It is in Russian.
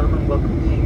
Рамазанның вакыты